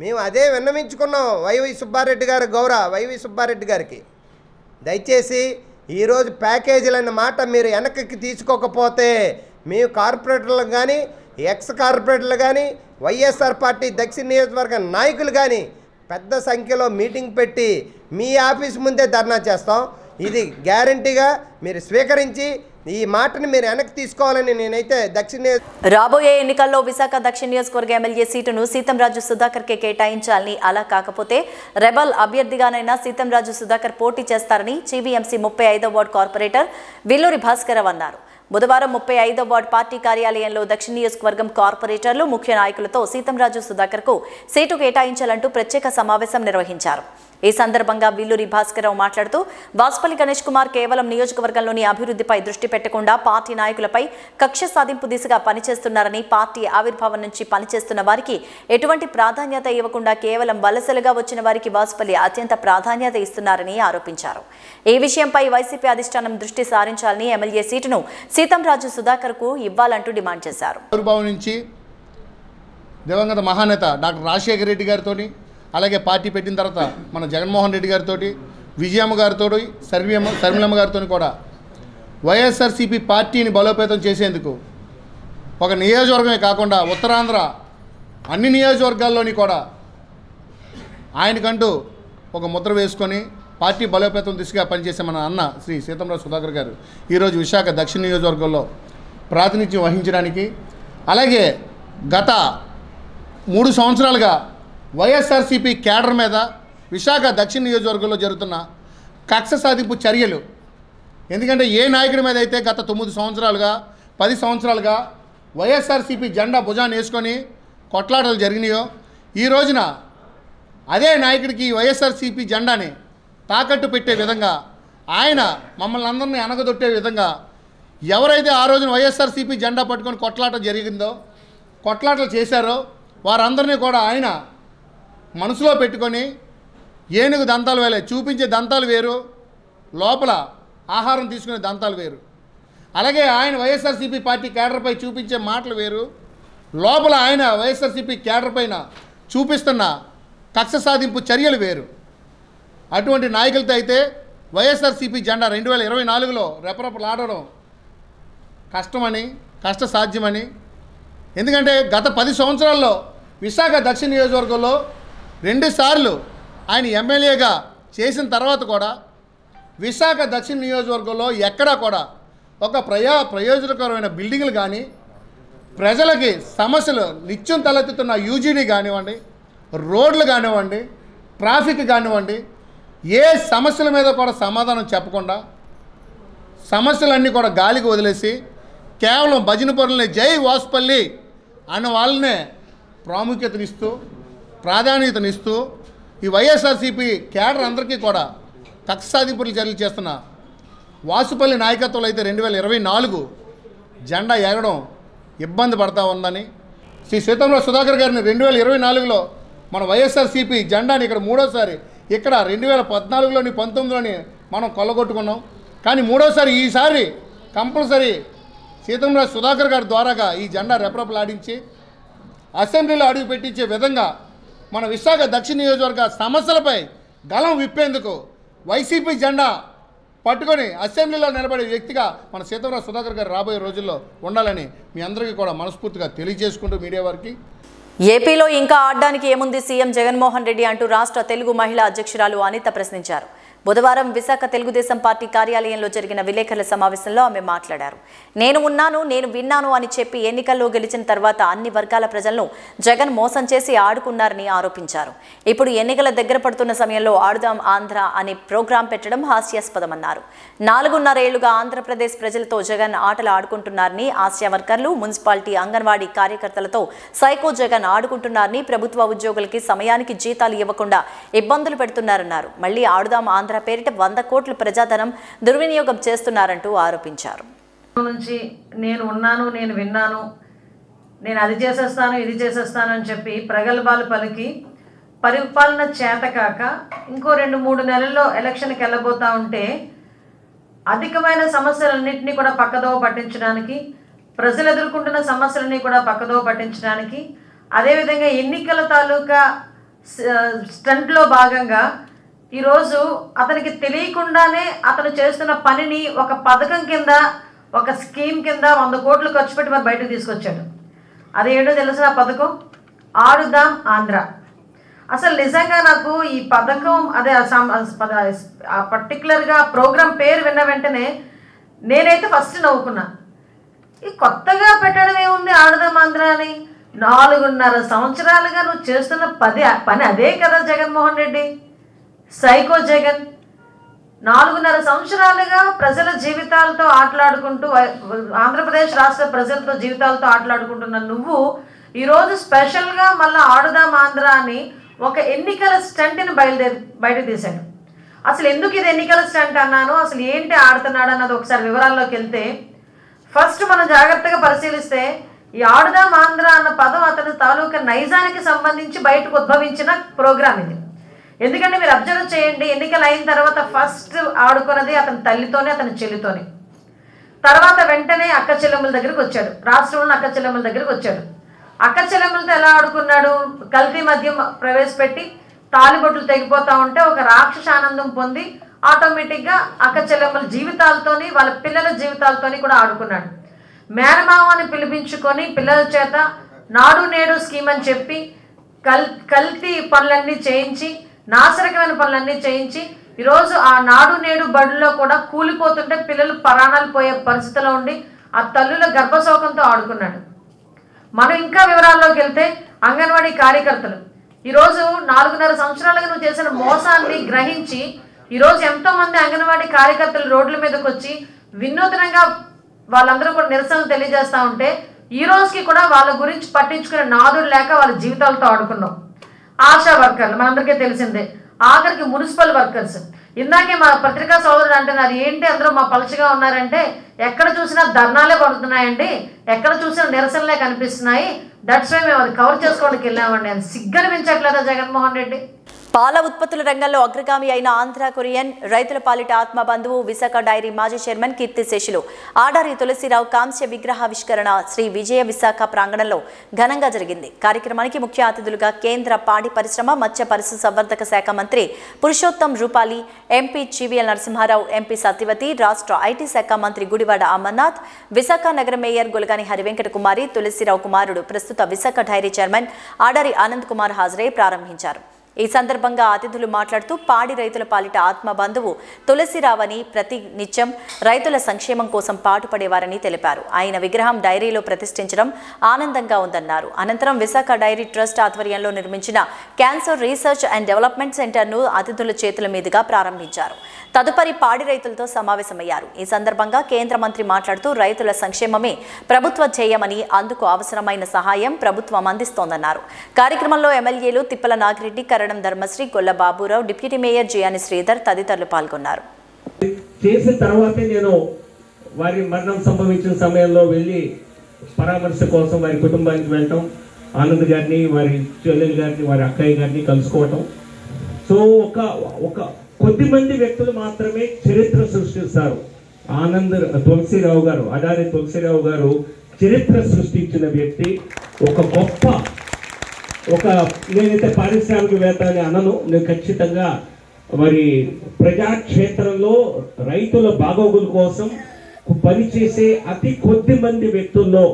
మేము అదే విన్నవించుకున్నాం వైవి సుబ్బారెడ్డి గారు గౌరవ వైవి సుబ్బారెడ్డి గారికి. దయచేసి ఈరోజు ప్యాకేజీలన్న మాట మీరు వెనక్కి తీసుకోకపోతే మీ కార్పొరేటర్లు కానీ ఎక్స్ కార్పొరేటర్లు కానీ వైఎస్ఆర్ పార్టీ దక్షిణ నియోజకవర్గ నాయకులు కానీ పెద్ద సంఖ్యలో మీటింగ్ పెట్టి మీ ఆఫీస్ ముందే ధర్నా చేస్తాం. ఇది గ్యారంటీగా మీరు స్వీకరించి ఈ మాటని మీరు వెనక్కి తీసుకోవాలని నేనైతే దక్షిణ రాబోయే ఎన్నికల్లో విశాఖ దక్షిణ నియోజకవర్గ ఎమ్మెల్యే సీటును సీతంరాజు సుధాకర్ కే కేటాయించాలని అలా కాకపోతే రెబల్ అభ్యర్థిగానైనా సీతంరాజు సుధాకర్ పోటీ చేస్తారని చీవీఎంసీ ముప్పై ఐదో వార్డు కార్పొరేటర్ విల్లూరి భాస్కరరావు అన్నారు. బుధవారం ముప్పై ఐదో వార్డు పార్టీ కార్యాలయంలో దక్షిణ నియోజకవర్గం కార్పొరేటర్లు ముఖ్య నాయకులతో సీతంరాజు సుధాకర్కు సీటు కేటాయించాలంటూ ప్రత్యేక సమావేశం నిర్వహించారు. ఈ సందర్భంగా విల్లూరి భాస్కరరావు మాట్లాడుతూ వాసుపల్లి గణేష్ కుమార్ కేవలం నియోజకవర్గంలోని అభివృద్ధిపై దృష్టి పెట్టకుండా పార్టీ నాయకులపై కక్ష సాధింపు దిశగా పనిచేస్తున్నారని పార్టీ ఆవిర్భావం నుంచి పనిచేస్తున్న వారికి ఎటువంటి ప్రాధాన్యత ఇవ్వకుండా కేవలం వలసలుగా వచ్చిన వారికి వాసుపల్లి అత్యంత ప్రాధాన్యత ఇస్తున్నారని ఆరోపించారు. ఈ విషయంపై వైసీపీ అధిష్టానం దృష్టి సారించాలని ఎమ్మెల్యే సీటును సీతంరాజు సుధాకర్కు ఇవ్వాలంటూ డిమాండ్ చేశారు. నుంచి దివంగత మహానేత డాక్టర్ రాజశేఖర రెడ్డి గారితో అలాగే పార్టీ పెట్టిన తర్వాత మన జగన్మోహన్ రెడ్డి గారితో విజయమ్మ గారితో సర్వీయమ్మ శర్మిలమ్మ గారితో కూడా వైఎస్ఆర్సీపీ పార్టీని బలోపేతం చేసేందుకు ఒక నియోజకవర్గమే కాకుండా ఉత్తరాంధ్ర అన్ని నియోజకవర్గాల్లోని కూడా ఆయనకంటూ ఒక ముద్ర వేసుకొని పార్టీ బలోపేతం దిశగా పనిచేసే మన అన్న శ్రీ సీతంరావు సుధాకర్ గారు ఈరోజు విశాఖ దక్షిణ నియోజకవర్గంలో ప్రాతినిధ్యం వహించడానికి అలాగే గత మూడు సంవత్సరాలుగా వైఎస్ఆర్సీపీ కేడర్ మీద విశాఖ దక్షిణ నియోజకవర్గంలో జరుగుతున్న కక్ష సాధింపు చర్యలు. ఎందుకంటే ఏ నాయకుడి మీద అయితే గత తొమ్మిది సంవత్సరాలుగా పది సంవత్సరాలుగా వైఎస్ఆర్సీపీ జెండా భుజాన్ని వేసుకొని కొట్లాటలు జరిగినాయో ఈ రోజున అదే నాయకుడికి వైఎస్ఆర్సీపీ జెండాని తాకట్టు పెట్టే విధంగా ఆయన మమ్మల్ని అందరినీ అనగదొట్టే విధంగా ఎవరైతే ఆ రోజున వైఎస్ఆర్సీపీ జెండా పట్టుకొని కొట్లాట జరిగిందో కొట్లాటలు చేశారో వారందరినీ కూడా ఆయన మనసులో పెట్టుకొని ఏనుగు దంతాలు వేలే చూపించే దంతాలు వేరు లోపల ఆహారం తీసుకునే దంతాలు వేరు. అలాగే ఆయన వైఎస్ఆర్సీపీ పార్టీ కేడర్పై చూపించే మాటలు వేరు లోపల ఆయన వైఎస్ఆర్సీపీ కేడర్ పైన చూపిస్తున్న కక్ష సాధింపు చర్యలు వేరు. అటువంటి నాయకులతో అయితే వైఎస్ఆర్సీపీ జెండా రెండు వేల ఇరవై నాలుగులో రెపరెపలాడడం కష్టమని కష్ట సాధ్యమని. ఎందుకంటే గత పది సంవత్సరాల్లో విశాఖ దక్షిణ నియోజకవర్గంలో రెండుసార్లు ఆయన ఎమ్మెల్యేగా చేసిన తర్వాత కూడా విశాఖ దక్షిణ నియోజకవర్గంలో ఎక్కడా కూడా ఒక ప్రయా ప్రయోజనకరమైన బిల్డింగ్లు కానీ ప్రజలకి సమస్యలు నిత్యం తలెత్తుతున్న యూజీడీ కానివ్వండి రోడ్లు కానివ్వండి ట్రాఫిక్ కానివ్వండి ఏ సమస్యల మీద కూడా సమాధానం చెప్పకుండా సమస్యలన్నీ కూడా గాలికి వదిలేసి కేవలం భజన పరులని జై వాసుపల్లి అన్న వాళ్ళనే ప్రాముఖ్యతనిస్తూ ప్రాధాన్యతనిస్తూ ఈ వైఎస్ఆర్సీపీ కేడర్ అందరికీ కూడా కక్ష సాధింపులు చర్యలు చేస్తున్న వాసుపల్లి నాయకత్వంలో అయితే రెండు వేల ఇరవై నాలుగు జెండా ఎగడం ఇబ్బంది పడతా ఉందని శ్రీ సీతంలో సుధాకర్ గారిని రెండు వేల ఇరవై నాలుగులో మన వైఎస్ఆర్సీపీ జెండాని ఇక్కడ మూడోసారి ఇక్కడ రెండు వేల పద్నాలుగులోని పంతొమ్మిదిలోని మనం కొల్లగొట్టుకున్నాం. కానీ మూడోసారి ఈసారి కంపల్సరీ సీతంరావు సుధాకర్ గారి ద్వారాగా ఈ జెండా రెపరెపలాడించి అసెంబ్లీలో అడుగు పెట్టించే విధంగా మన విశాఖ దక్షిణ నియోజకవర్గ సమస్యలపై గలం విప్పేందుకు వైసీపీ జెండా పట్టుకొని అసెంబ్లీలో నిలబడే వ్యక్తిగా మన సీతారాం సుధాకర్ గారు రాబోయే రోజుల్లో ఉండాలని మీ అందరికీ కూడా మనస్ఫూర్తిగా తెలియజేసుకుంటూ మీడియా వారికి ఏపీలో ఇంకా ఆడడానికి ఏముంది సీఎం జగన్మోహన్ రెడ్డి అంటూ రాష్ట్ర తెలుగు మహిళా అధ్యక్షురాలు అనిత ప్రశ్నించారు. బుధవారం విశాఖ తెలుగుదేశం పార్టీ కార్యాలయంలో జరిగిన విలేకరుల సమావేశంలో ఆమె మాట్లాడారు. నేను ఉన్నాను నేను విన్నాను అని చెప్పి ఎన్నికల్లో గెలిచిన తర్వాత అన్ని వర్గాల ప్రజలను జగన్ మోసం చేసి ఆడుకున్నారని ఆరోపించారు. ఇప్పుడు ఎన్నికల దగ్గర పడుతున్న సమయంలో ఆడుదాం ఆంధ్ర అనే ప్రోగ్రాం పెట్టడం హాస్యాస్పదమన్నారు. నాలుగున్నరేళ్ళుగా ఆంధ్రప్రదేశ్ ప్రజలతో జగన్ ఆటలు ఆడుకుంటున్నారని ఆసియా వర్కర్లు మున్సిపాలిటీ అంగన్వాడీ కార్యకర్తలతో సైకో జగన్ ఆడుకుంటున్నారని ప్రభుత్వ ఉద్యోగులకి సమయానికి జీతాలు ఇవ్వకుండా ఇబ్బందులు పెడుతున్నారన్నారు. మళ్ళీ ఆడుదాం ఆంధ్ర పేరిట వంద కోట్ల ప్రజాధనం దుర్వినియోగం చేస్తున్నారంటూ ఆరోపించారు. నుంచి నేను ఉన్నాను నేను విన్నాను నేను అది చేసేస్తాను ఇది చేసేస్తాను అని చెప్పి ప్రగల్భాలు పలికి పరిపాలన చేతకాక ఇంకో రెండు మూడు నెలల్లో ఎలక్షన్కి వెళ్ళబోతా ఉంటే అధికమైన సమస్యలన్నింటినీ కూడా పక్కదోవ పట్టించడానికి ప్రజలు ఎదుర్కొంటున్న సమస్యలని కూడా పక్కదోవ పట్టించడానికి అదేవిధంగా ఎన్నికల తాలూకా స్టంట్లో భాగంగా ఈరోజు అతనికి తెలియకుండానే అతను చేస్తున్న పనిని ఒక పథకం కింద ఒక స్కీమ్ కింద వంద కోట్లు ఖర్చు పెట్టి మరి బయటకు తీసుకొచ్చాడు. అదేంటో తెలుసు ఆ పథకం? ఆడుదాం ఆంధ్ర. అసలు నిజంగా నాకు ఈ పథకం అదే ఆ సం- పద- పర్టికులర్గా ప్రోగ్రామ్ పేరు విన్న వెంటనే నేనైతే ఫస్ట్ నవ్వుకున్నా. ఈ కొత్తగా పెట్టడం ఏముంది ఆడదాం ఆంధ్ర అని? నాలుగున్నర సంవత్సరాలుగా నువ్వు చేస్తున్న పది పని అదే కదా జగన్మోహన్ రెడ్డి. సైకో జగన్. నాలుగున్నర సంవత్సరాలుగా ప్రజల జీవితాలతో ఆటలాడుకుంటూ ఆంధ్రప్రదేశ్ రాష్ట్ర ప్రజలతో జీవితాలతో ఆటలాడుకుంటున్న నువ్వు ఈరోజు స్పెషల్గా మళ్ళీ ఆడుదాం ఆంధ్ర అని ఒక ఎన్నికల స్టంట్ని బయలుదేరి బయట తీశాడు అసలు ఎందుకు ఇది ఎన్నికల స్టంట్ అన్నాను? అసలు ఏంటి ఆడుతున్నాడు అన్నది ఒకసారి వివరాల్లోకి వెళ్తే ఫస్ట్ మనం జాగ్రత్తగా పరిశీలిస్తే ఈ ఆడుదాం ఆంధ్ర అన్న పదం అతని తాలూకా నైజానికి సంబంధించి బయటకు ఉద్భవించిన ప్రోగ్రామ్ ఇది. ఎందుకంటే మీరు అబ్జర్వ్ చేయండి ఎన్నికలు అయిన తర్వాత ఫస్ట్ ఆడుకున్నది అతని తల్లితోనే అతని చెల్లితోనే. తర్వాత వెంటనే అక్క చెల్లెమ్మల దగ్గరికి వచ్చాడు. రాష్ట్రంలో అక్క చెల్లెమ్మల దగ్గరికి వచ్చాడు. అక్క చెల్లెమ్మలతో ఎలా ఆడుకున్నాడు? కల్తీ మద్యం ప్రవేశపెట్టి తాలిబొట్లు తెగిపోతా ఉంటే ఒక రాక్షస ఆనందం పొంది ఆటోమేటిక్గా అక్క చెల్లెమ్మల జీవితాలతోని వాళ్ళ పిల్లల జీవితాలతోని కూడా ఆడుకున్నాడు. మేనమావని పిలిపించుకొని పిల్లల చేత నాడు నేడు స్కీమ్ అని చెప్పి కల్ కల్తీ పనులన్నీ చేయించి నాశరకమైన పనులన్నీ చేయించి ఈరోజు ఆ నాడు నేడు బడుల్లో కూడా కూలిపోతుంటే పిల్లలు ప్రాణాలు పోయే పరిస్థితిలో ఉండి ఆ తల్లుల గర్భశోకంతో ఆడుకున్నాడు. మనం ఇంకా వివరాల్లోకి వెళ్తే అంగన్వాడీ కార్యకర్తలు. ఈరోజు నాలుగున్నర సంవత్సరాలుగా నువ్వు చేసిన మోసాన్ని గ్రహించి ఈరోజు ఎంతో మంది అంగన్వాడీ కార్యకర్తలు రోడ్ల మీదకి వచ్చి వినూత్నంగా వాళ్ళందరూ కూడా నిరసనలు తెలియజేస్తా ఉంటే ఈ రోజుకి కూడా వాళ్ళ గురించి పట్టించుకునే నాదుడు లేక వాళ్ళ జీవితాలతో ఆడుకున్నాం. ఆశా వర్కర్లు మనందరికీ తెలిసిందే. ఆఖరికి మున్సిపల్ వర్కర్స్. ఇందాకే మా పత్రికా సోదరుడు అంటున్నారు ఏంటి అందరూ మా పలుచగా ఉన్నారంటే ఎక్కడ చూసినా ధర్నాలే పడుతున్నాయండి ఎక్కడ చూసినా నిరసనలే కనిపిస్తున్నాయి దట్స్ వై మేము అది కవర్ చేసుకోవడానికి వెళ్ళామండి. అది సిగ్గనిపించట్లేదా జగన్మోహన్ రెడ్డి? పాల ఉత్పత్తుల రంగంలో అగ్రగామి అయిన ఆంధ్ర కొరియన్ రైతుల పాలిట ఆత్మ బంధువు విశాఖ డైరీ మాజీ చైర్మన్ కీర్తిశేషులు ఆడారి తులసిరావు కాంస్య విగ్రహావిష్కరణ శ్రీ విజయ విశాఖ ప్రాంగణంలో ఘనంగా జరిగింది. కార్యక్రమానికి ముఖ్య అతిథులుగా కేంద్ర పాడి పరిశ్రమ మత్స్య పరిశు సంవర్ధక శాఖ మంత్రి Purushottam Rupala MP CVL Narasimha Rao MP Satyavathi రాష్ట్ర ఐటీ శాఖ మంత్రి గుడివాడ అమర్నాథ్ విశాఖ నగర మేయర్ గులగాని హరివెంకట కుమారి తులసిరావు కుమారుడు ప్రస్తుత విశాఖ డైరీ చైర్మన్ ఆడారి ఆనంద్ కుమార్ హాజరై ప్రారంభించారు. ఈ సందర్భంగా అతిథులు మాట్లాడుతూ పాడి రైతుల పాలిట ఆత్మబంధువు తులసిరావని ప్రతి నిత్యం రైతుల సంక్షేమం కోసం పాటుపడేవారని తెలిపారు. ఆయన విగ్రహం డైరీలో ప్రతిష్ఠించడం ఆనందంగా ఉందన్నారు. అనంతరం విశాఖ డైరీ ట్రస్ట్ ఆధ్వర్యంలో నిర్మించిన క్యాన్సర్ రీసెర్చ్ అండ్ డెవలప్మెంట్ సెంటర్ను అతిథుల చేతుల మీదుగా ప్రారంభించారు. తదుపరి పాడి రైతులతో సమావేశమయ్యారు. ఈ సందర్భంగా కేంద్ర మంత్రి మాట్లాడుతూ రైతుల సంక్షేమమే ప్రభుత్వ ధ్యేయమని అందుకు అవసరమైన సహాయం ప్రభుత్వం అందిస్తోందన్నారు. కార్యక్రమంలో ఎమ్మెల్యేలు తిప్పల నాగిరెడ్డి కరణం ధర్మశ్రీ గొల్ల బాబురావు డిప్యూటీ మేయర్ జియాని శ్రీధర్ తదితరులు పాల్గొన్నారు. చేసిన తర్వాతే నేను వారి మరణం సంభవించిన సమయంలో వెళ్ళి పరామర్శ కోసం వారి కుటుంబానికి వెళ్ళటం ఆనంద్ గారిని వారి చెల్లెలు గారిని వారి అక్కయ్య గారిని కలుసుకోవటం. సో ఒక ఒక కొద్ది మంది వ్యక్తులు మాత్రమే చరిత్ర సృష్టిస్తారు. ఆనంద్ తులసిరావు గారు అడారి తులసిరావు గారు చరిత్ర సృష్టించిన వ్యక్తి ఒక గొప్ప ఒక నేనైతే పారిశ్రామికవేత్త అని అనను నేను ఖచ్చితంగా మరి ప్రజాక్షేత్రంలో రైతుల బాగోగుల కోసం పనిచేసే అతి కొద్ది మంది వ్యక్తుల్లో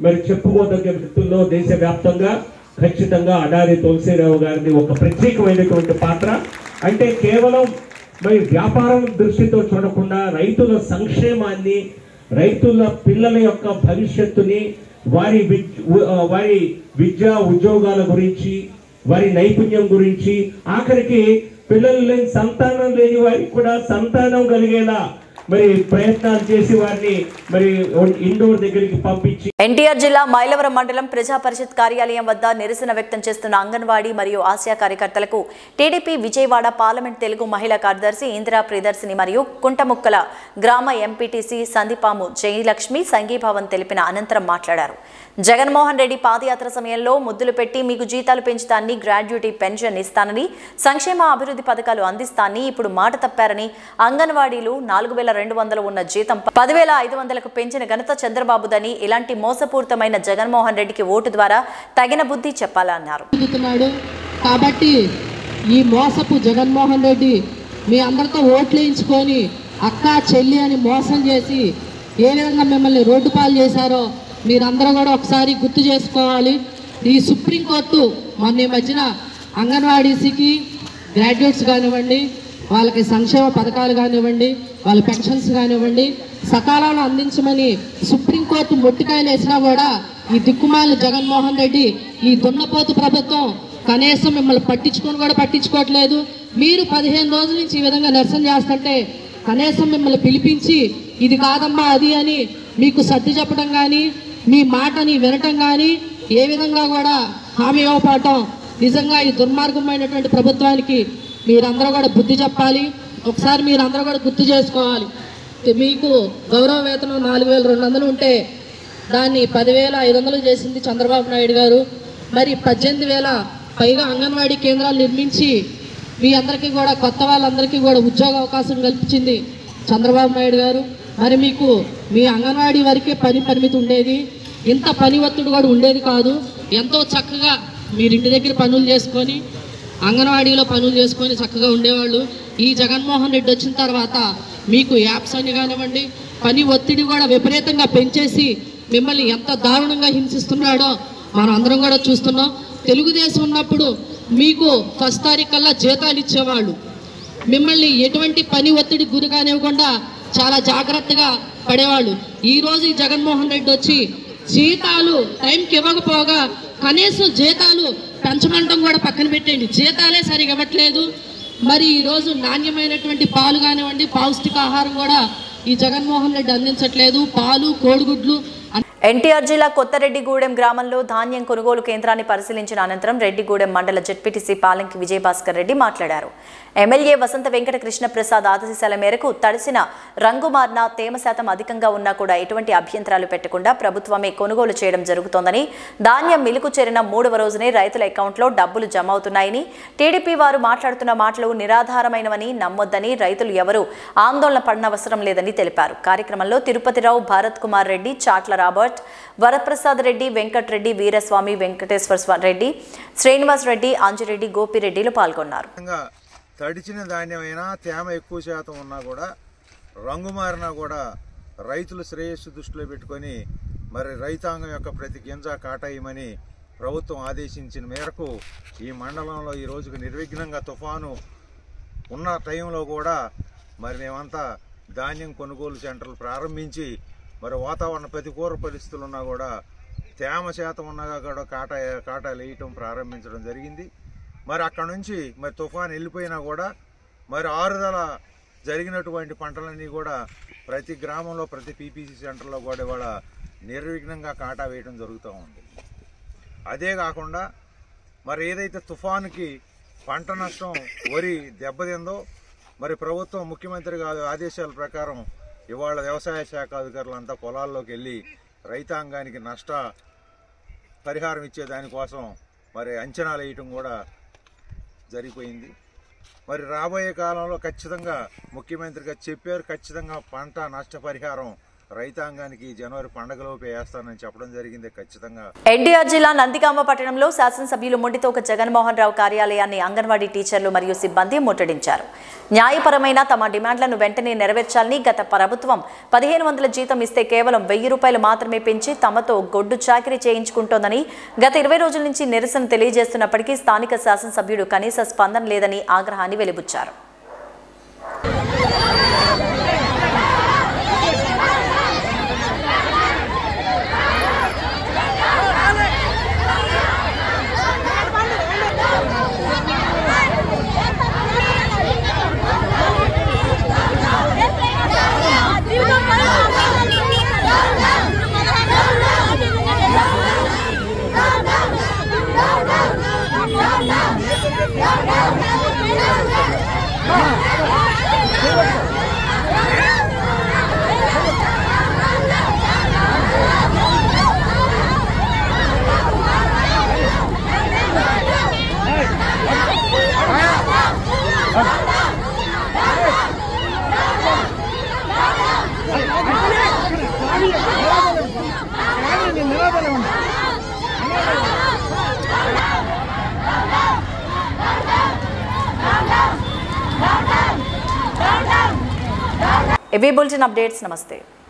మరి చెప్పుకోదగ్గ వ్యక్తుల్లో దేశవ్యాప్తంగా ఖచ్చితంగా అడారి తులసిరావు గారిది ఒక ప్రత్యేకమైనటువంటి పాత్ర. అంటే కేవలం మరి వ్యాపారం దృష్టితో చూడకుండా రైతుల సంక్షేమాన్ని రైతుల పిల్లల యొక్క భవిష్యత్తుని వారి వారి విద్యా ఉద్యోగాల గురించి వారి నైపుణ్యం గురించి ఆఖరికి పిల్లలు లేని సంతానం లేని వారికి కూడా సంతానం కలిగేలా మరి ప్రయత్నాలు చేసి వారిని మరి ఇండోర్ దగ్గరికి పంపించి ఎన్టీఆర్ జిల్లా మైలవరం మండలం ప్రజా పరిషత్ కార్యాలయం వద్ద నిరసన వ్యక్తం చేస్తున్న అంగన్వాడీ మరియు ఆసియా కార్యకర్తలకు టీడీపీ విజయవాడ పార్లమెంట్ తెలుగు మహిళా కార్యదర్శి ఇందిరా ప్రియదర్శిని మరియు కుంటముక్కల గ్రామ ఎంపీటీసీ సందీపాము జయలక్ష్మి సంఘీభావం తెలిపిన అనంతరం మాట్లాడారు. జగన్మోహన్ రెడ్డి పాదయాత్ర సమయంలో ముద్దులు పెట్టి మీకు జీతాలు పెంచుతానని గ్రాడ్యుటీ పెన్షన్ ఇస్తానని సంక్షేమ అభివృద్ధి పథకాలు అందిస్తానని ఇప్పుడు మాట తప్పారని అంగన్వాడీలు నాలుగు వేల రెండు వందలు ఉన్న జీతం పదివేల ఐదు వందలకు పెంచిన ఘనత చంద్రబాబుదని ఇలాంటి మోసపూరితమైన జగన్మోహన్ రెడ్డికి ఓటు ద్వారా తగిన బుద్ధి చెప్పాలన్నారు. కాబట్టి ఈ మోసపు జగన్మోహన్ రెడ్డి మీ అందరితో ఓట్లు వేయించుకొని అక్క చెల్లి అని మోసం చేసి ఏ విధంగా మిమ్మల్ని రోడ్డు పాలు చేశారో మీరందరూ కూడా ఒకసారి గుర్తు చేసుకోవాలి. ఈ సుప్రీంకోర్టు మొన్న ఈ మధ్యన అంగన్వాడీసీకి గ్రాడ్యుయేట్స్ కానివ్వండి వాళ్ళకి సంక్షేమ పథకాలు కానివ్వండి వాళ్ళ పెన్షన్స్ కానివ్వండి సకాలంలో అందించమని సుప్రీంకోర్టు మొట్టికాయలు వేసినా కూడా ఈ దిక్కుమాలి జగన్మోహన్ రెడ్డి ఈ దున్నపోతు ప్రభుత్వం కనీసం మిమ్మల్ని పట్టించుకొని కూడా పట్టించుకోవట్లేదు. మీరు పదిహేను రోజుల నుంచి ఈ విధంగా నిరసన చేస్తుంటే కనీసం మిమ్మల్ని పిలిపించి ఇది కాదమ్మా అది అని మీకు సర్ది చెప్పడం కానీ మీ మాటని వినటం కానీ ఏ విధంగా కూడా హామీ ఇవ్వకపోవటం నిజంగా ఈ దుర్మార్గమైనటువంటి ప్రభుత్వానికి మీరందరూ కూడా బుద్ధి చెప్పాలి. ఒకసారి మీరందరూ కూడా గుర్తు చేసుకోవాలి. మీకు గౌరవ వేతనం నాలుగు వేల రెండు వందలు ఉంటే దాన్ని పదివేల ఐదు వందలు చేసింది చంద్రబాబు నాయుడు గారు. మరి పద్దెనిమిది వేల పైగా అంగన్వాడీ కేంద్రాలు నిర్మించి మీ అందరికీ కూడా కొత్త వాళ్ళందరికీ కూడా ఉద్యోగ అవకాశం కల్పించింది చంద్రబాబు నాయుడు గారు. మరి మీకు మీ అంగన్వాడీ వరకే పని పరిమితి ఉండేది. ఇంత పని ఒత్తిడి కూడా ఉండేది కాదు. ఎంతో చక్కగా మీరు ఇంటి దగ్గర పనులు చేసుకొని అంగన్వాడీలో పనులు చేసుకొని చక్కగా ఉండేవాళ్ళు. ఈ జగన్మోహన్ రెడ్డి వచ్చిన తర్వాత మీకు యాప్స్ అని కానివ్వండి పని ఒత్తిడి కూడా విపరీతంగా పెంచేసి మిమ్మల్ని ఎంత దారుణంగా హింసిస్తున్నాడో మనం అందరం కూడా చూస్తున్నాం. తెలుగుదేశం ఉన్నప్పుడు మీకు ఫస్ట్ తారీఖు కల్లా జీతాలు ఇచ్చేవాళ్ళు. మిమ్మల్ని ఎటువంటి పని ఒత్తిడి గురి కానివ్వకుండా చాలా జాగ్రత్తగా పడేవాళ్ళు. ఈరోజు ఈ జగన్మోహన్ రెడ్డి వచ్చి జీతాలు టైంకి ఇవ్వకపోగా కనీసం జీతాలు పెంచమంటం కూడా పక్కన పెట్టండి జీతాలే సరిగా ఇవ్వట్లేదు. మరి ఈరోజు నాణ్యమైనటువంటి పాలు కానివ్వండి పౌష్టికాహారం కూడా ఈ జగన్మోహన్ రెడ్డి అందించట్లేదు. పాలు కోడిగుడ్లు ఎన్టీఆర్ జిల్లా కొత్తరెడ్డిగూడెం గ్రామంలో ధాన్యం కొనుగోలు కేంద్రాన్ని పరిశీలించిన అనంతరం రెడ్డిగూడెం మండల జడ్పీటీసీ పాలంకి విజయభాస్కర్ రెడ్డి మాట్లాడారు. ఎమ్మెల్యే వసంత వెంకట కృష్ణప్రసాద్ ఆదేశాల మేరకు తడిసిన రంగు మారిన తేమ శాతం అధికంగా ఉన్నా కూడా ఎటువంటి అభ్యంతరాలు పెట్టకుండా ప్రభుత్వమే కొనుగోలు చేయడం జరుగుతోందని ధాన్యం మిలుకు చేరిన మూడవ రోజునే రైతుల అకౌంట్లో డబ్బులు జమ అవుతున్నాయని టీడీపీ వారు మాట్లాడుతున్న మాటలు నిరాధారమైనవని నమ్మొద్దని రైతులు ఎవరూ ఆందోళన పడనవసరం లేదని తెలిపారు. కార్యక్రమంలో తిరుపతిరావు భారత్ కుమార్ రెడ్డి చాట్ల రాబర్ట్ వరప్రసాద్ రెడ్డి వెంకటరెడ్డి వీరస్వామి వెంకటేశ్వర రెడ్డి శ్రీనివాస్ రెడ్డి అంజిరెడ్డి గోపిరెడ్డిలు పాల్గొన్నారు. తడిచిన ధాన్యమైనా తేమ ఎక్కువ శాతం ఉన్నా కూడా రంగు మారినా కూడా రైతుల శ్రేయస్సు దృష్టిలో పెట్టుకొని మరి రైతాంగం యొక్క ప్రతి గింజ కాటాయమని ప్రభుత్వం ఆదేశించిన మేరకు ఈ మండలంలో ఈ రోజుకు నిర్విఘ్నంగా తుఫాను ఉన్న టైంలో కూడా మరి మేమంతా ధాన్యం కొనుగోలు సెంటర్లు ప్రారంభించి మరి వాతావరణ ప్రతికూల పరిస్థితులు ఉన్నా కూడా తేమ శాతం ఉన్నా కూడా కాట కాటాలు వేయటం ప్రారంభించడం జరిగింది. మరి అక్కడ నుంచి మరి తుఫాన్ వెళ్ళిపోయినా కూడా మరి ఆరుదల జరిగినటువంటి పంటలన్నీ కూడా ప్రతి గ్రామంలో ప్రతి పీపీసీ సెంటర్లో కూడా ఇవాళ నిర్విఘ్నంగా కాటా వేయడం జరుగుతూ ఉంది. అదే కాకుండా మరి ఏదైతే తుఫాన్కి పంట నష్టం వరి దెబ్బతిందో మరి ప్రభుత్వం ముఖ్యమంత్రి గారి ఆదేశాల ప్రకారం ఇవాళ వ్యవసాయ శాఖ అధికారులంతా పొలాల్లోకి వెళ్ళి రైతాంగానికి నష్ట పరిహారం ఇచ్చే దానికోసం మరి అంచనాలు వేయటం కూడా జరిగిపోయింది. మరి రాబోయే కాలంలో ఖచ్చితంగా ముఖ్యమంత్రిగా చెప్పారు ఖచ్చితంగా పంట నష్టపరిహారం రైతాంగానికి జనవరి పండగలోపే వేస్తానని చెప్పడం జరిగింది. ఖచ్చితంగా ఎన్టీఆర్ జిల్లా నందిగామ పట్టణంలో శాసనసభ్యులు ముండితోక జగన్మోహన్ రావు కార్యాలయాన్ని అంగన్వాడీ టీచర్లు మరియు సిబ్బంది ముట్టడించారు. న్యాయపరమైన తమ డిమాండ్లను వెంటనే నెరవేర్చాలని గత ప్రభుత్వం పదిహేను వందల జీతం ఇస్తే కేవలం వెయ్యి రూపాయలు మాత్రమే పెంచి తమతో గొడ్డు చాకిరీ చేయించుకుంటోందని గత ఇరవై రోజుల నుంచి నిరసన తెలియజేస్తున్నప్పటికీ స్థానిక శాసనసభ్యుడు కనీస స్పందన లేదని ఆగ్రహాన్ని వెలిబుచ్చారు. ఇవి బులెటిన్ అప్డేట్స్ నమస్తే